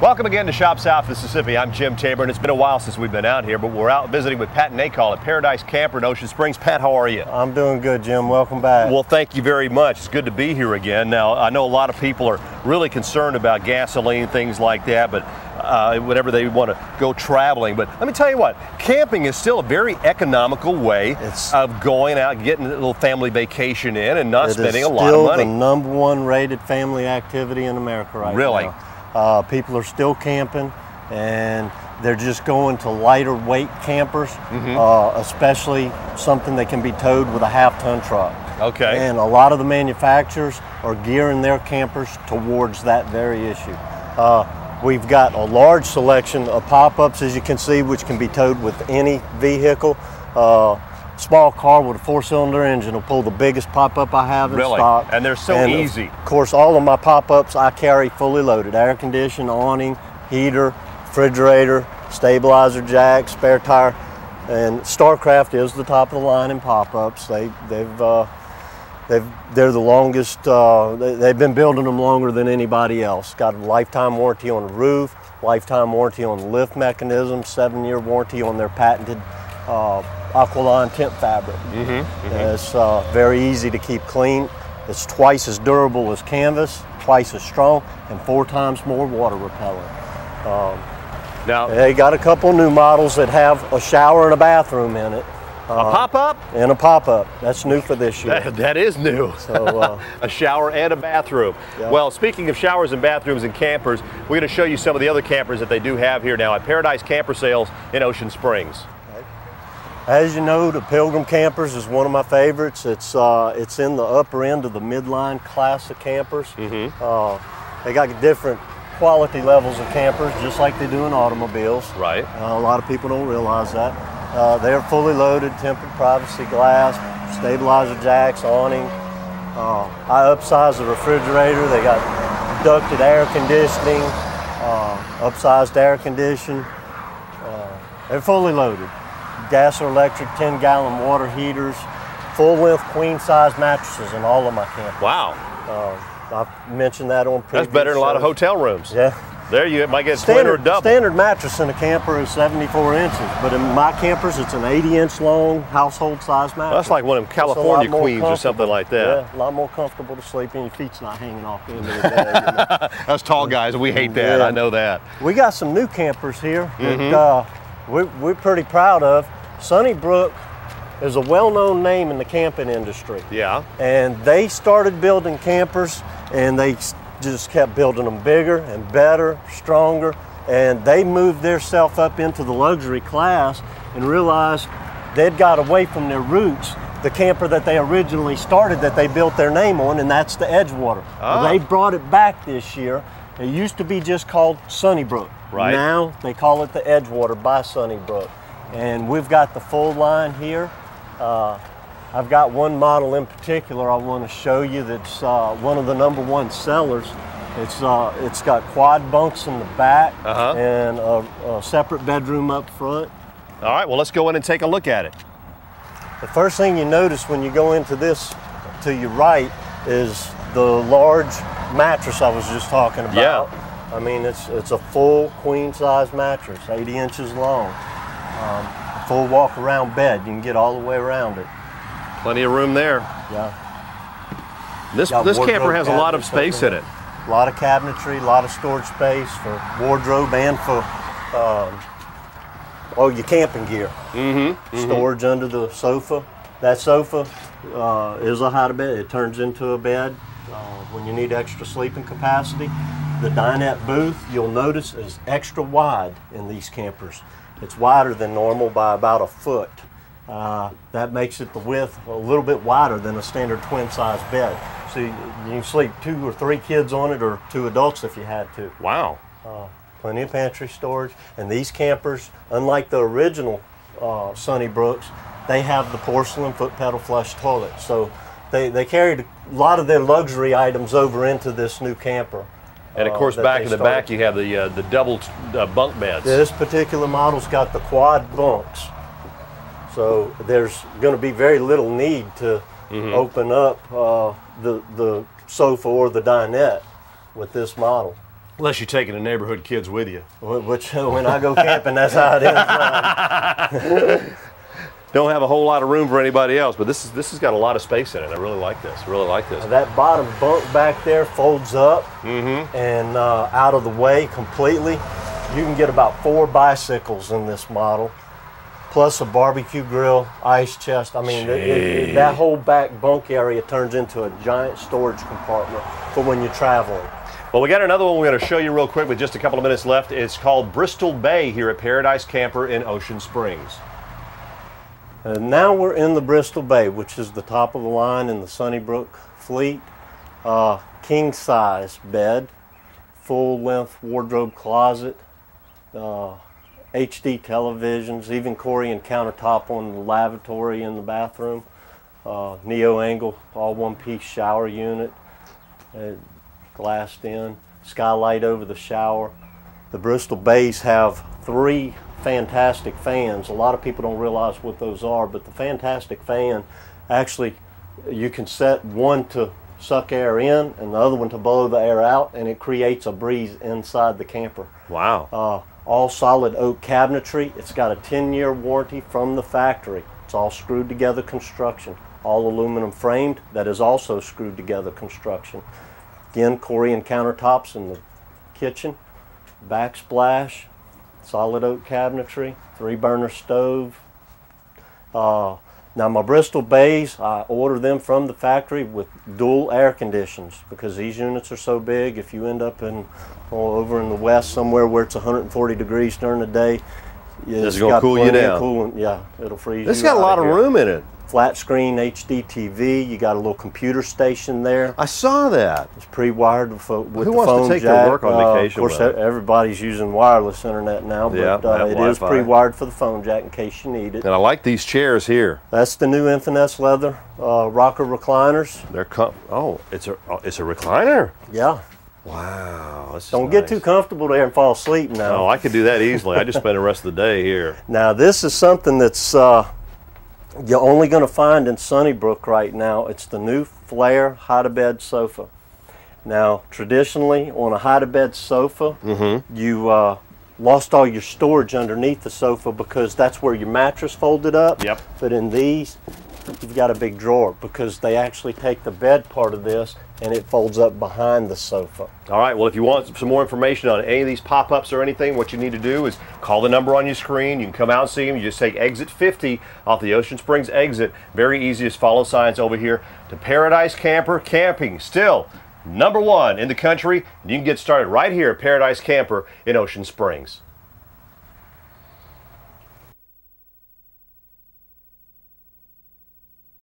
Welcome again to Shop South Mississippi. I'm Jim Tabor, and it's been a while since we've been out here, but we're out visiting with Pat Nacol at Paradise Camper in Ocean Springs. Pat, how are you? I'm doing good, Jim. Welcome back. Well, thank you very much. It's good to be here again. Now, I know a lot of people are really concerned about gasoline, things like that, but uh, whenever they want to go traveling. But let me tell you what, camping is still a very economical way It's- of going out, getting a little family vacation in, and not spending a lot of money. It is still the number one rated family activity in America right Really? now. Uh, people are still camping, and they're just going to lighter weight campers, Mm-hmm. uh, especially something that can be towed with a half-ton truck. Okay. And a lot of the manufacturers are gearing their campers towards that very issue. Uh, we've got a large selection of pop-ups, as you can see, which can be towed with any vehicle. Uh, small car with a four-cylinder engine will pull the biggest pop-up I have in Really? stock. And they're so of- easy. Of course, all of my pop-ups I carry fully loaded: air conditioning, awning, heater, refrigerator, stabilizer jack, spare tire. And Starcraft is the top of the line in pop-ups. They they've uh, they've they're the longest. Uh, they, they've been building them longer than anybody else. Got a lifetime warranty on the roof, lifetime warranty on the lift mechanism, seven-year warranty on their patented uh, Aqualine temp fabric. It's uh, very easy to keep clean. It's twice as durable as canvas, twice as strong, and four times more water repellent. now, They got a couple new models that have a shower and a bathroom in it, a pop-up? and a pop-up. That's new for this year. That, that is new. So, uh, a shower and a bathroom. Yeah. Well, speaking of showers and bathrooms and campers, we're going to show you some of the other campers that they do have here now at Paradise Camper Sales in Ocean Springs. As you know, the Pilgrim Campers is one of my favorites. It's uh, it's in the upper end of the midline class of campers. Uh, they got different quality levels of campers, just like they do in automobiles. Right. Uh, a lot of people don't realize that. Uh, they're fully loaded, tempered privacy glass, stabilizer jacks, awning. Uh, I upsized the refrigerator. They got ducted air conditioning, uh, upsized air condition. Uh, they're fully loaded. Gas or electric 10 gallon water heaters, full length queen size mattresses in all of my campers. Wow. Uh, I've mentioned that on previous That's better than a lot of hotel rooms. Yeah. There you might get a twin or Standard, double. standard mattress in a camper is 74 inches, but in my campers it's an 80 inch long household size mattress. That's like one of them It's a lot California queens or something like that. Yeah, a lot more comfortable to sleep in. Your feet's not hanging off the end of the bed. you know. Us tall guys, we hate that. Yeah. I know that. We got some new campers here that uh, we, we're pretty proud of. Sunnybrook is a well-known name in the camping industry. Yeah. and they started building campers and they just kept building them bigger and better stronger and they moved their self up into the luxury class and realized they'd got away from their roots the camper that they originally started that they built their name on and that's the edgewater Ah. they brought it back this year it used to be just called sunnybrook Right. now they call it the edgewater by sunnybrook and we've got the full line here uh, I've got one model in particular I want to show you that's uh, one of the number one sellers. It's uh, it's got quad bunks in the back Uh-huh. and a, a separate bedroom up front. All right. Well, let's go in and take a look at it. The first thing you notice when you go into this to your right is the large mattress I was just talking about. Yeah. I mean, it's it's a full queen size mattress, 80 inches long. Um, full walk around bed. You can get all the way around it. Plenty of room there. Yeah. This this camper has a lot of space in it. A lot of cabinetry, a lot of storage space for wardrobe and for um, oh your camping gear. Mm-hmm, Storage under the sofa. That sofa uh, is a hide bed. It turns into a bed uh, when you need extra sleeping capacity. The dinette booth, you'll notice, is extra wide in these campers. It's wider than normal by about a foot. Uh, that makes it the width a little bit wider than a standard twin size bed. So you, you can sleep two or three kids on it or two adults if you had to. Wow. Plenty of pantry storage. And these campers, unlike the original uh, Sunnybrooks, they have the porcelain foot pedal flush toilet. So they, they carried a lot of their luxury items over into this new camper. And of uh, course, that back in the started. back, you have the uh, the double uh, bunk beds. This particular model's got the quad bunks. So there's going to be very little need to Mm-hmm. open up uh, the, the sofa or the dinette with this model. Unless you're taking the neighborhood kids with you. Wh- Which, when I go camping, that's how it ends. Don't have a whole lot of room for anybody else, but this is this has got a lot of space in it. I really like this. Really like this. That bottom bunk back there folds up and uh, out of the way completely. You can get about four bicycles in this model, plus a barbecue grill, ice chest. I mean, it- it- that whole back bunk area turns into a giant storage compartment for when you're traveling. Well, we got another one we're going to show you real quick with just a couple of minutes left. It's called Bristol Bay here at Paradise Camper in Ocean Springs. And now we're in the Bristol Bay, which is the top of the line in the Sunnybrook fleet. Uh, king size bed, full length wardrobe closet, uh, HD televisions, even Corian countertop on the lavatory in the bathroom, uh, neo angle, all one piece shower unit, uh, glassed in, skylight over the shower. The Bristol Bays have three fantastic fans. A lot of people don't realize what those are, but the fantastic fan actually you can set one to suck air in and the other one to blow the air out, and it creates a breeze inside the camper. Wow. Uh, all solid oak cabinetry. It's got a 10 year warranty from the factory. It's all screwed together construction. All aluminum framed, that is also screwed together construction. Again, Corian countertops in the kitchen, backsplash, solid oak cabinetry, three burner stove. Uh, now my Bristol bays, I order them from the factory with dual air conditions because these units are so big. If you end up in oh, over in the west somewhere where it's 140 degrees during the day, is it's gonna got cool you down. Coolant. Yeah, it'll freeze. You got a lot of here. room in it. Flat screen HD TV. You got a little computer station there. I saw that. It's pre-wired with, pho- with Who wants to phone take their work on Uh, vacation Of course, with everybody's using wireless internet now, but Yeah, uh, it is pre-wired for the phone jack in case you need it. And I like these chairs here. That's the new Infinesse leather uh, rocker recliners. They're com- oh, it's a oh, it's a recliner. Yeah. Wow. Don't get too comfortable there and fall asleep now. Oh, I could do that easily. I just spend the rest of the day here. Now this is something that's uh, you're only going to find in Sunnybrook right now. It's the new Flair hide-to-bed sofa. Now, traditionally, on a hide-to-bed sofa, Mm-hmm. you uh, lost all your storage underneath the sofa because that's where your mattress folded up. Yep. But in these, you've got a big drawer because they actually take the bed part of this and it folds up behind the sofa. All right. Well, if you want some more information on any of these pop-ups or anything, what you need to do is call the number on your screen. You can come out and see them. You just take exit 50 off the Ocean Springs exit. Very easy. Just follow signs over here to Paradise Camper Camping. Still number one in the country. You can get started right here at Paradise Camper in Ocean Springs.